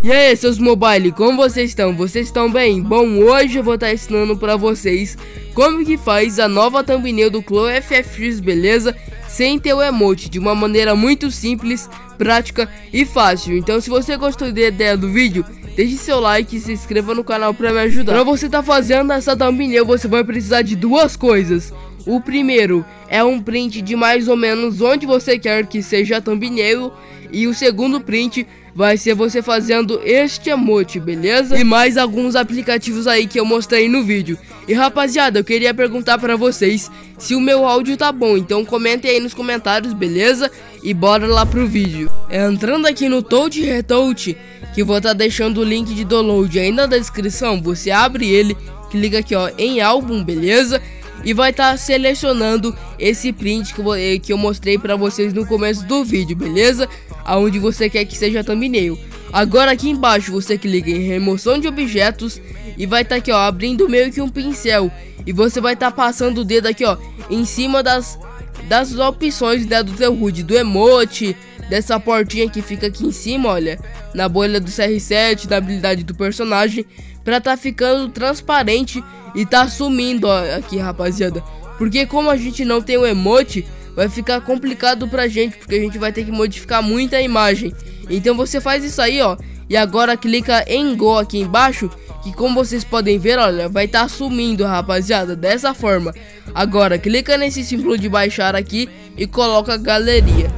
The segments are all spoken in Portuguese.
E aí, seus mobile, como vocês estão? Vocês estão bem? Bom, hoje eu vou estar ensinando pra vocês como que faz a nova thumbnail do Clo FFX, beleza? Sem ter o emote, de uma maneira muito simples, prática e fácil. Então, se você gostou da ideia do vídeo, deixe seu like e se inscreva no canal pra me ajudar. Pra você estar tá fazendo essa thumbnail, você vai precisar de duas coisas. O primeiro é um print de mais ou menos onde você quer que seja a thumbnail. E o segundo print vai ser você fazendo este emote, beleza? E mais alguns aplicativos aí que eu mostrei no vídeo. E rapaziada, eu queria perguntar pra vocês se o meu áudio tá bom, então comentem aí nos comentários, beleza? E bora lá pro vídeo. Entrando aqui no Toad Retoad, que vou estar tá deixando o link de download aí na descrição, você abre ele, clica aqui ó em álbum, beleza? e vai estar tá selecionando esse print que eu, que eu mostrei para vocês no começo do vídeo, beleza? Aonde você quer que seja a thumbnail. Agora aqui embaixo você clica em remoção de objetos e vai estar tá aqui ó, abrindo meio que um pincel e você vai estar tá passando o dedo aqui ó, em cima das, das opções né, do teu HUD, do emote, dessa portinha que fica aqui em cima, olha, na bolha do CR7, da habilidade do personagem, pra tá ficando transparente e tá sumindo ó, aqui, rapaziada. Porque como a gente não tem o emote, vai ficar complicado pra gente, porque a gente vai ter que modificar muita imagem. Então você faz isso aí, ó, e agora clica em Go aqui embaixo, que como vocês podem ver, olha, vai estar tá sumindo, rapaziada, dessa forma. Agora clica nesse símbolo de baixar aqui e coloca galeria.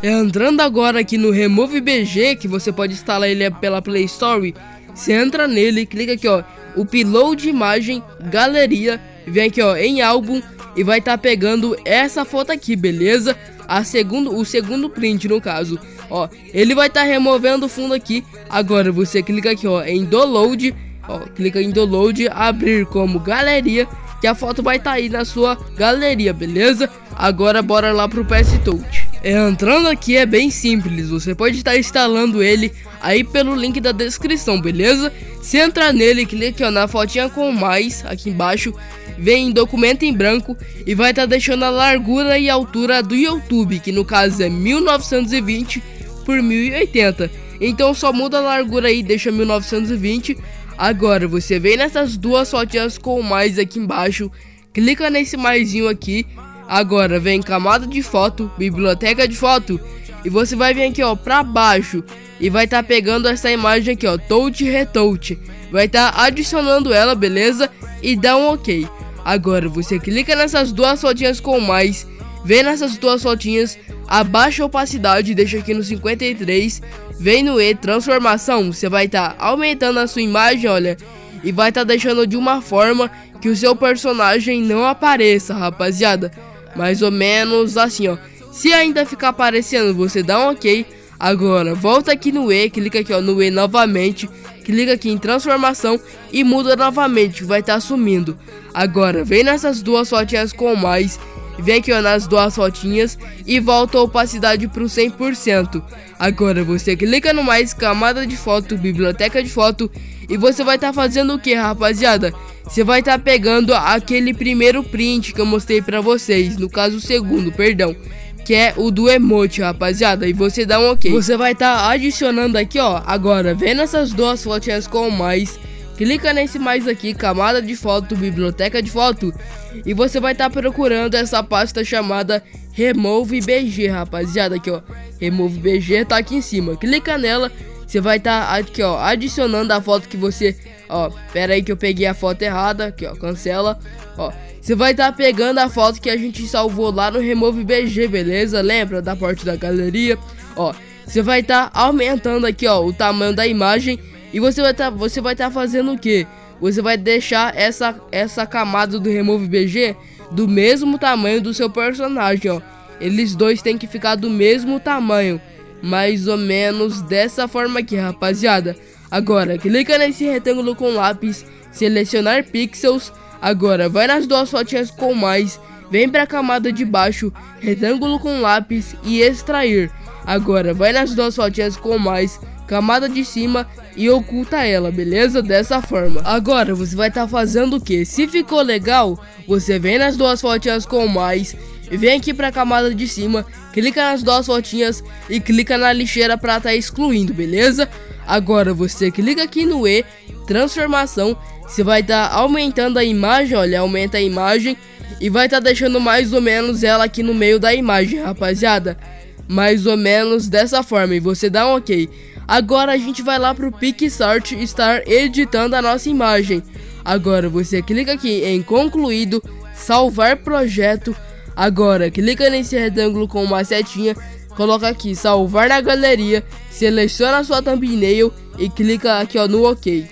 Entrando agora aqui no Remove BG, que você pode instalar ele pela Play Store, você entra nele, clica aqui ó, upload imagem, galeria, vem aqui ó, em álbum e vai estar tá pegando essa foto aqui, beleza? A segundo, o segundo print no caso, ó, ele vai estar tá removendo o fundo aqui. Agora você clica aqui ó, em download, ó, clica em download, abrir como galeria, que a foto vai estar tá aí na sua galeria, beleza? Agora bora lá pro PS Touch. Entrando aqui é bem simples, você pode estar instalando ele aí pelo link da descrição, beleza? Se entrar nele, clique na fotinha com mais aqui embaixo, vem em documento em branco e vai estar tá deixando a largura e altura do YouTube, que no caso é 1920 por 1080. Então só muda a largura aí, deixa 1920. Agora você vem nessas duas fotinhas com mais aqui embaixo, clica nesse maisinho aqui Agora vem camada de foto, biblioteca de foto. E você vai vir aqui, ó, pra baixo. E vai tá pegando essa imagem aqui, ó, touch retouch. Vai tá adicionando ela, beleza? E dá um ok. Agora você clica nessas duas fotinhas com mais. Vem nessas duas fotinhas. Abaixa a opacidade, deixa aqui no 53. Vem no E, transformação. Você vai tá aumentando a sua imagem, olha. E vai tá deixando de uma forma que o seu personagem não apareça, rapaziada mais ou menos assim, ó. Se ainda ficar aparecendo, você dá um ok. Agora, volta aqui no E, clica aqui ó, no E novamente, clica aqui em transformação e muda novamente, vai estar tá sumindo. Agora, vem nessas duas fotinhas com mais, vem aqui ó, nas duas fotinhas e volta a opacidade para o 100%. Agora, você clica no mais, camada de foto, biblioteca de foto e você vai estar tá fazendo o que, rapaziada? Você vai estar tá pegando aquele primeiro print que eu mostrei pra vocês, no caso o segundo, perdão. Que é o do emote, rapaziada, e você dá um ok. Você vai estar tá adicionando aqui, ó, agora, vendo essas duas fotinhas com mais... Clica nesse mais aqui, camada de foto, biblioteca de foto. E você vai estar tá procurando essa pasta chamada Remove BG, rapaziada. Aqui, ó. Remove BG tá aqui em cima. Clica nela você vai estar tá aqui, ó, adicionando a foto que você, ó, pera aí que eu peguei a foto errada, aqui, ó, cancela, ó. Você vai estar tá pegando a foto que a gente salvou lá no Remove BG, beleza? Lembra da parte da galeria? Ó, você vai estar tá aumentando aqui, ó, o tamanho da imagem e você vai estar, tá, você vai estar tá fazendo o que? Você vai deixar essa essa camada do Remove BG do mesmo tamanho do seu personagem, ó. Eles dois têm que ficar do mesmo tamanho mais ou menos dessa forma aqui, rapaziada. Agora, clica nesse retângulo com lápis, selecionar pixels. Agora, vai nas duas fotinhas com mais, vem para a camada de baixo, retângulo com lápis e extrair. Agora, vai nas duas fotinhas com mais, camada de cima e oculta ela, beleza? Dessa forma. Agora, você vai estar tá fazendo o que? Se ficou legal, você vem nas duas fotinhas com mais, vem aqui para a camada de cima, clica nas duas fotinhas e clica na lixeira para estar tá excluindo, beleza? Agora você clica aqui no E, transformação, você vai estar tá aumentando a imagem, olha, aumenta a imagem e vai estar tá deixando mais ou menos ela aqui no meio da imagem, rapaziada. Mais ou menos dessa forma e você dá um ok. Agora a gente vai lá pro PixArt estar editando a nossa imagem. Agora você clica aqui em concluído, salvar projeto. Agora clica nesse retângulo com uma setinha coloca aqui salvar na galeria, seleciona sua thumbnail e clica aqui ó, no OK.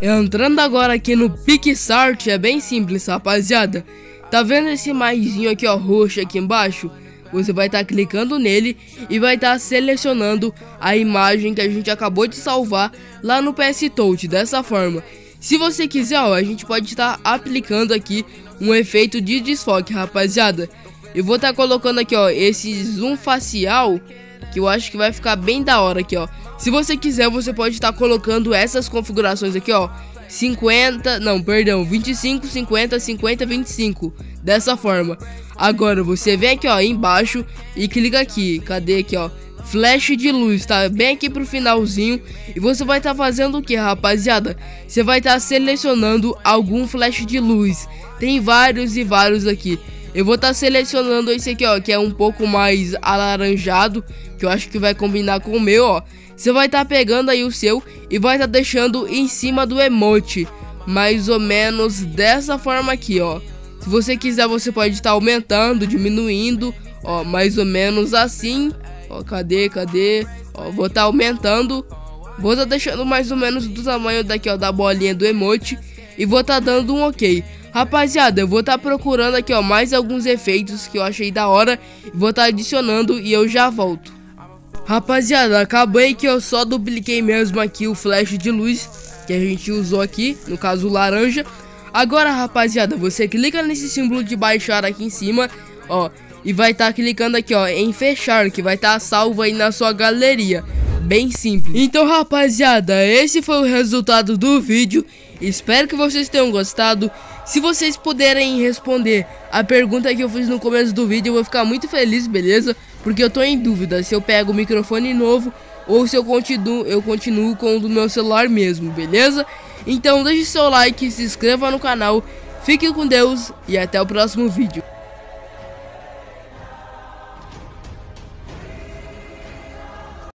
Entrando agora aqui no PixArt é bem simples rapaziada, tá vendo esse maisinho aqui ó, roxo aqui embaixo? Você vai estar tá clicando nele e vai estar tá selecionando a imagem que a gente acabou de salvar lá no PS Touch, dessa forma. Se você quiser, ó, a gente pode estar tá aplicando aqui um efeito de desfoque, rapaziada. Eu vou estar tá colocando aqui, ó, esse zoom facial, que eu acho que vai ficar bem da hora aqui, ó. Se você quiser, você pode estar tá colocando essas configurações aqui, ó. 50, não, perdão, 25, 50, 50, 25, dessa forma. Agora você vem aqui, ó, embaixo e clica aqui. Cadê aqui, ó? Flash de luz, tá? Bem aqui pro finalzinho. E você vai estar tá fazendo o que, rapaziada? Você vai estar tá selecionando algum flash de luz. Tem vários e vários aqui. Eu vou estar tá selecionando esse aqui, ó, que é um pouco mais alaranjado, que eu acho que vai combinar com o meu, ó. Você vai estar tá pegando aí o seu e vai estar tá deixando em cima do emote, mais ou menos dessa forma aqui, ó. Se você quiser, você pode estar tá aumentando, diminuindo, ó, mais ou menos assim. Ó, cadê, cadê? Ó, vou estar tá aumentando, vou estar tá deixando mais ou menos do tamanho daqui, ó, da bolinha do emote e vou estar tá dando um ok. Rapaziada, eu vou estar procurando aqui, ó, mais alguns efeitos que eu achei da hora. Vou estar adicionando e eu já volto. Rapaziada, acabei que eu só dupliquei mesmo aqui o flash de luz que a gente usou aqui, no caso laranja. Agora, rapaziada, você clica nesse símbolo de baixar aqui em cima, ó, e vai estar tá clicando aqui, ó, em fechar, que vai estar tá salvo aí na sua galeria. Bem simples. Então, rapaziada, esse foi o resultado do vídeo. Espero que vocês tenham gostado. Se vocês puderem responder a pergunta que eu fiz no começo do vídeo, eu vou ficar muito feliz, beleza? Porque eu tô em dúvida se eu pego o microfone novo ou se eu continuo, eu continuo com o do meu celular mesmo, beleza? Então deixe seu like, se inscreva no canal, fique com Deus e até o próximo vídeo.